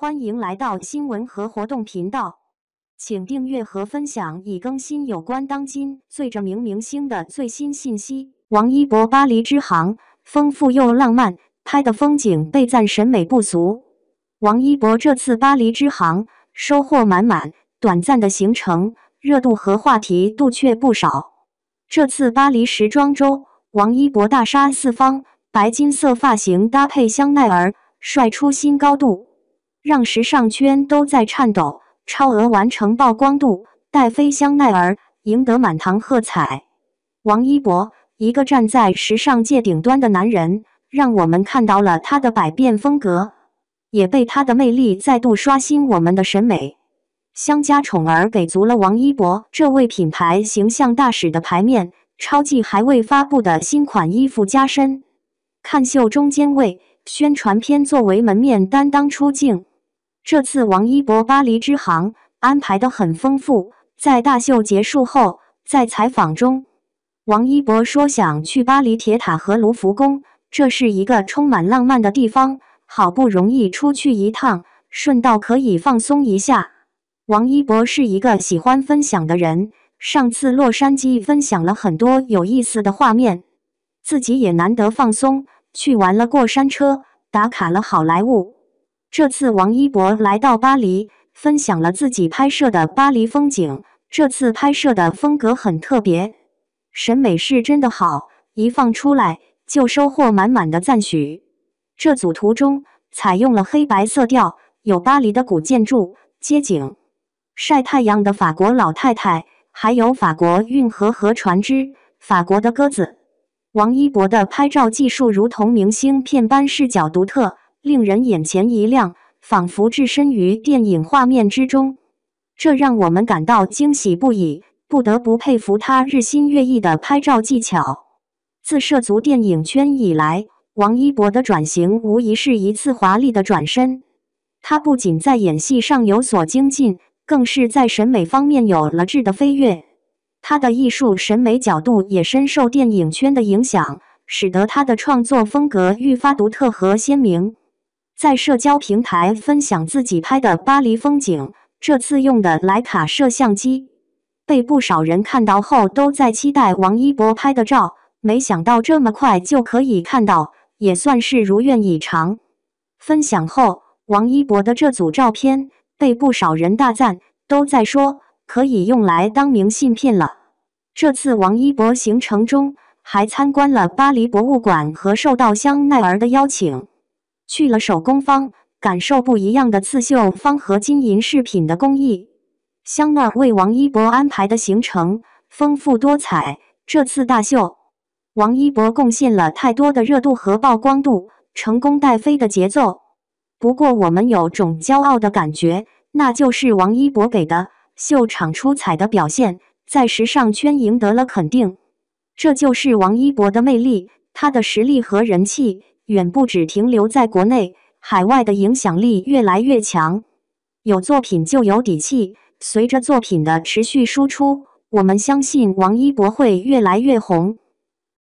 欢迎来到新闻和活动频道，请订阅和分享已更新有关当今最着名明星的最新信息。王一博巴黎之行，丰富又浪漫，拍的风景被赞审美不俗。王一博这次巴黎之行收获满满，短暂的行程热度和话题度却不少。这次巴黎时装周，王一博大杀四方，白金色发型搭配香奈儿，帅出新高度。让时尚圈都在颤抖，超额完成曝光度，带飞香奈儿，赢得满堂喝彩。王一博，一个站在时尚界顶端的男人，让我们看到了他的百变风格，也被他的魅力再度刷新我们的审美。香家宠儿给足了王一博这位品牌形象大使的牌面，超季还未发布的新款衣服加身。看秀中间位，宣传片作为门面担当出镜。这次王一博巴黎之行安排的很丰富，在大秀结束后，在采访中，王一博说想去巴黎铁塔和卢浮宫，这是一个充满浪漫的地方，好不容易出去一趟，顺道可以放松一下。王一博是一个喜欢分享的人，上次洛杉矶分享了很多有意思的画面，自己也难得放松，去玩了过山车，打卡了好莱坞。这次王一博来到巴黎，分享了自己拍摄的巴黎风景。这次拍摄的风格很特别，审美是真的好，一放出来就收获满满的赞许。这组图中采用了黑白色调，有巴黎的古建筑、街景、晒太阳的法国老太太，还有法国运河和船只、法国的鸽子。王一博的拍照技术如同明星片般，视角独特。令人眼前一亮，仿佛置身于电影画面之中，这让我们感到惊喜不已，不得不佩服他日新月异的拍照技巧。自涉足电影圈以来，王一博的转型无疑是一次华丽的转身。他不仅在演戏上有所精进，更是在审美方面有了质的飞跃。他的艺术审美角度也深受电影圈的影响，使得他的创作风格愈发独特和鲜明。在社交平台分享自己拍的巴黎风景，这次用的徕卡摄像机，被不少人看到后都在期待王一博拍的照。没想到这么快就可以看到，也算是如愿以偿。分享后，王一博的这组照片被不少人大赞，都在说可以用来当明信片了。这次王一博行程中还参观了巴黎博物馆和受到香奈儿的邀请。去了手工坊，感受不一样的刺绣方和金银饰品的工艺。香奈儿为王一博安排的行程丰富多彩。这次大秀，王一博贡献了太多的热度和曝光度，成功带飞的节奏。不过，我们有种骄傲的感觉，那就是王一博给的秀场出彩的表现，在时尚圈赢得了肯定。这就是王一博的魅力，他的实力和人气。远不止停留在国内，海外的影响力越来越强。有作品就有底气，随着作品的持续输出，我们相信王一博会越来越红。